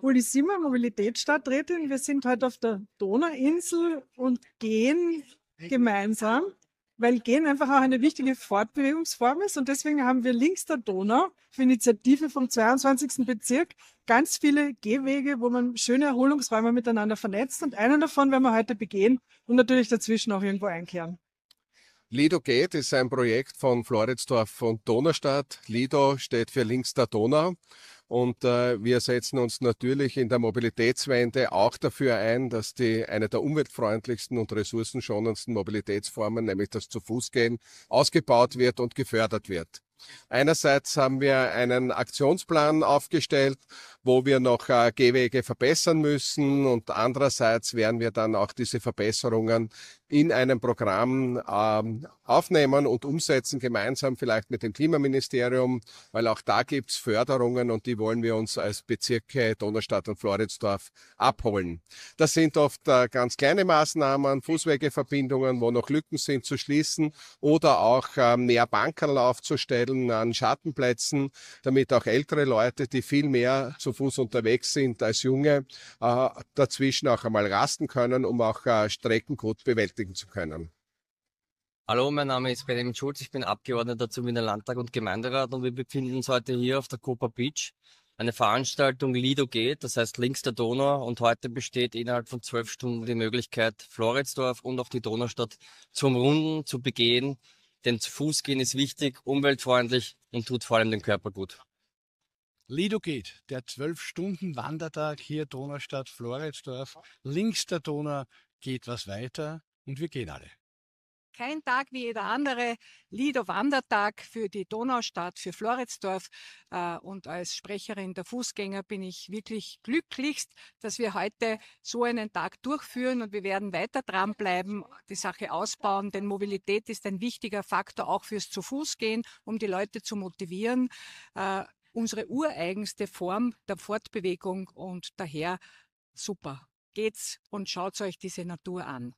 Uli Simmer, Mobilitätsstadträtin. Wir sind heute auf der Donauinsel und gehen gemeinsam, weil Gehen einfach auch eine wichtige Fortbewegungsform ist. Und deswegen haben wir links der Donau für Initiative vom 22. Bezirk ganz viele Gehwege, wo man schöne Erholungsräume miteinander vernetzt. Und einen davon werden wir heute begehen und natürlich dazwischen auch irgendwo einkehren. Lido geht ist ein Projekt von Floridsdorf und Donaustadt. Lido steht für links der Donau. Und äh, wir setzen uns natürlich in der Mobilitätswende auch dafür ein, dass die eine der umweltfreundlichsten und ressourcenschonendsten Mobilitätsformen, nämlich das zu Fuß gehen, ausgebaut wird und gefördert wird. Einerseits haben wir einen Aktionsplan aufgestellt, wo wir noch äh, Gehwege verbessern müssen und andererseits werden wir dann auch diese Verbesserungen in einem Programm ähm, aufnehmen und umsetzen, gemeinsam vielleicht mit dem Klimaministerium, weil auch da gibt's Förderungen und die wollen wir uns als Bezirke Donaustadt und Floridsdorf abholen. Das sind oft äh, ganz kleine Maßnahmen, Fußwegeverbindungen, wo noch Lücken sind, zu schließen oder auch äh, mehr Bankerl aufzustellen an Schattenplätzen, damit auch ältere Leute, die viel mehr zu Fuß unterwegs sind als junge, äh, dazwischen auch einmal rasten können, um auch äh, Strecken gut bewältigen zu können. Hallo, mein Name ist Benjamin Schulz, ich bin Abgeordneter zum Wiener Landtag und Gemeinderat und wir befinden uns heute hier auf der Copa Beach. Eine Veranstaltung Lido geht, das heißt links der Donau und heute besteht innerhalb von zwölf Stunden die Möglichkeit, Floridsdorf und auch die Donaustadt zum Runden zu begehen. Denn zu Fuß gehen ist wichtig, umweltfreundlich und tut vor allem den Körper gut. Lido geht, der zwölf Stunden Wandertag hier Donaustadt, Floridsdorf. Links der Donau geht was weiter und wir gehen alle. Kein Tag wie jeder andere. Lido-Wandertag für die Donaustadt, für Floridsdorf. Äh, und als Sprecherin der Fußgänger bin ich wirklich glücklichst, dass wir heute so einen Tag durchführen und wir werden weiter dranbleiben, die Sache ausbauen, denn Mobilität ist ein wichtiger Faktor auch fürs zu Fuß gehen, um die Leute zu motivieren. Unsere ureigenste Form der Fortbewegung und daher super. Geht's und schaut euch diese Natur an.